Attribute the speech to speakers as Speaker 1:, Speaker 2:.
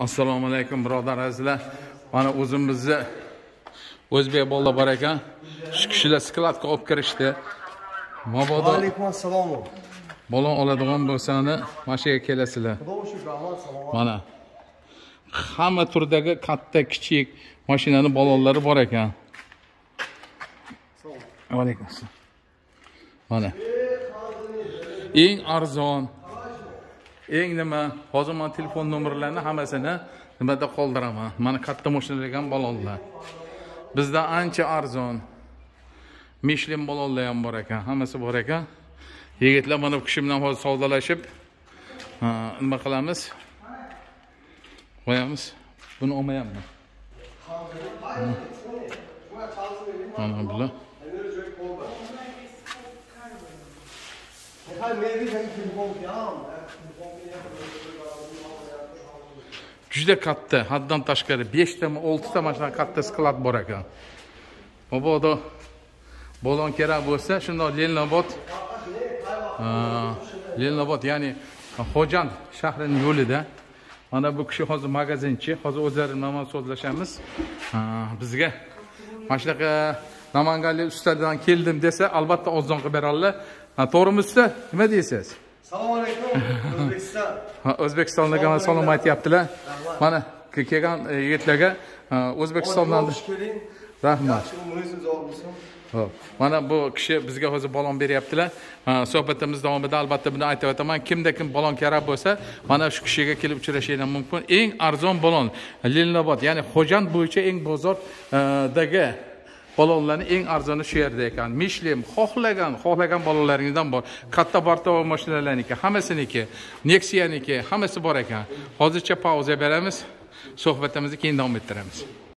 Speaker 1: assalomu alaykum birodar azizlar. Mana o'zimizni o'zbek bolalar bor ekan. Shu kishilar skladga olib kirishdi. Mabodo
Speaker 2: alaykum assalom
Speaker 1: bola oladigan bo'lsani mana shu yerga kelasizlar mana. Hamma turdagi katta kichik mashinani balonlari bor ekan. Alaykum assalom mana. Eng arzon eng nima? Hozir man telefon nomerlarini hammasini nimada qoldiraman? Mana katta mashinalar ham balonlar bizda ancha arzon. Mishlin balonlar ham bor ekan. Hammasi bor ekan. Yigitlar mana bu kishi bilan hozir savdolashib nima qilamiz? Qo'yamiz. Buni olmayapman. Mana bular juda katta haddan tashqari beshtami oltita mana shunaqa katta sklad bor ekan. Mabodo bolon kerak bo'lsa shundoq lennobod lennobod ya'ni xo'jand shahrining yo'lida. Mana bu kishi hozir magazinchi hozir o'zlari bilan so'zlashamiz. Bizga mana shunaqa namanganlik ustadan keldim desa albatta ozon qilib beradilar to'g'rimi usta nima deysiz?
Speaker 2: Assalomu alaykum o'zbekiston.
Speaker 1: Mana salom aytyaptilar. Mana ke- kelgan e, yigitlarga o'zbekistondan
Speaker 2: xush keling.
Speaker 1: Rahmat.
Speaker 2: Bo'lsin
Speaker 1: Ho'p. mana bu kishi bizga hozir balon beryaptilar. Suhbatimiz davomida albatta buni aytib o'taman. Kimda kim balon kerak bo'lsa mana shu kishiga kelib uchrashinglar mumkin. Eng arzon balon lilnobod ya'ni xo'jand bo'yicha eng bozordagi balonlarni eng arzoni shu yerda ekan. Mishlim xohlagan xohlagan balonlaringizdan bor. Katta bartova mashinalarniki hammasiniki Nexia'niki, hammasi bor ekan. Hozircha pauza beramiz suhbatimizni keyin davom ettiramiz.